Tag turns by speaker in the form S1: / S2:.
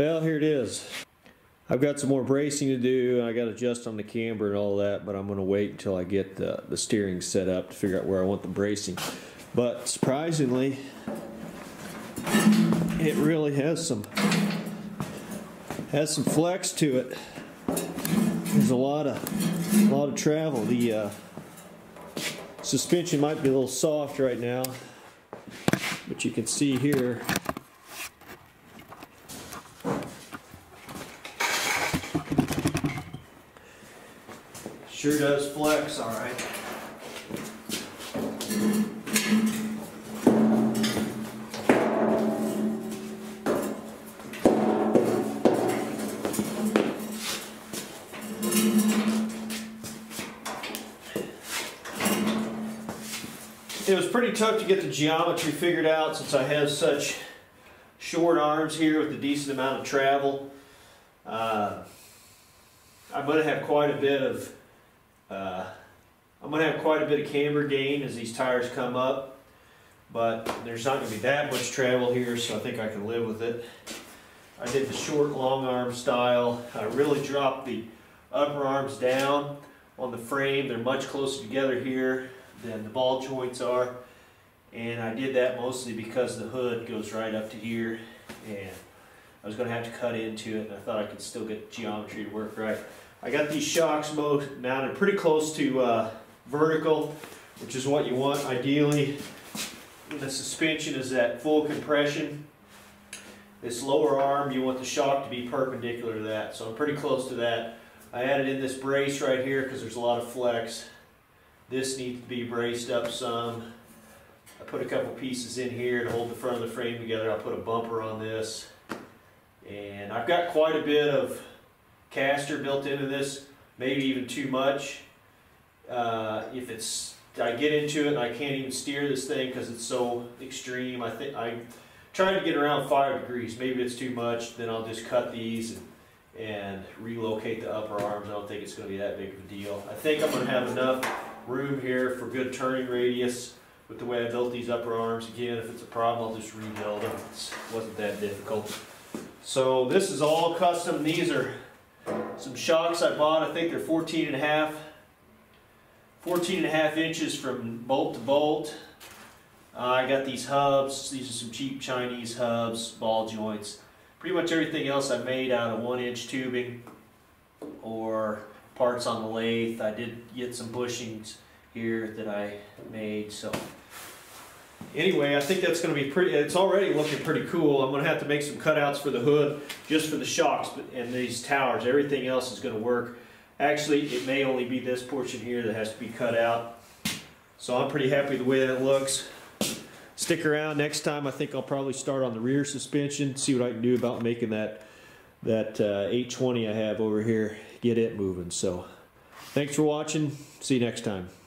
S1: Well, here it is. I've got some more bracing to do, and I got to adjust on the camber and all that, but I'm going to wait until I get the, the steering set up to figure out where I want the bracing. But surprisingly, it really has some has some flex to it. There's a lot of a lot of travel. The uh, suspension might be a little soft right now, but you can see here Sure does flex, all right. It was pretty tough to get the geometry figured out since I have such short arms here with a decent amount of travel. Uh, I'm going to have quite a bit of uh, I'm going to have quite a bit of camber gain as these tires come up, but there's not going to be that much travel here, so I think I can live with it. I did the short long arm style. I really dropped the upper arms down on the frame. They're much closer together here than the ball joints are. And I did that mostly because the hood goes right up to here and I was going to have to cut into it and I thought I could still get geometry to work right. I got these shocks mounted pretty close to uh, vertical, which is what you want ideally. The suspension is at full compression, this lower arm, you want the shock to be perpendicular to that. So I'm pretty close to that. I added in this brace right here because there's a lot of flex. This needs to be braced up some. I put a couple pieces in here to hold the front of the frame together. I'll put a bumper on this. And I've got quite a bit of caster built into this, maybe even too much. Uh, if it's, I get into it and I can't even steer this thing because it's so extreme. I think I trying to get around five degrees. Maybe it's too much. Then I'll just cut these and, and relocate the upper arms. I don't think it's going to be that big of a deal. I think I'm going to have enough room here for good turning radius with the way I built these upper arms. Again, if it's a problem, I'll just rebuild them. It wasn't that difficult. So this is all custom. These are some shocks I bought. I think they're 14 and a half, 14 and a half inches from bolt to bolt. Uh, I got these hubs. These are some cheap Chinese hubs, ball joints. Pretty much everything else I made out of one inch tubing or parts on the lathe. I did get some bushings here that I made. So anyway, I think that's going to be pretty, it's already looking pretty cool. I'm going to have to make some cutouts for the hood just for the shocks and these towers. Everything else is going to work. Actually, it may only be this portion here that has to be cut out. So I'm pretty happy the way that looks. Stick around. Next time, I think I'll probably start on the rear suspension, see what I can do about making that, that uh, 820 I have over here, get it moving. So thanks for watching. See you next time.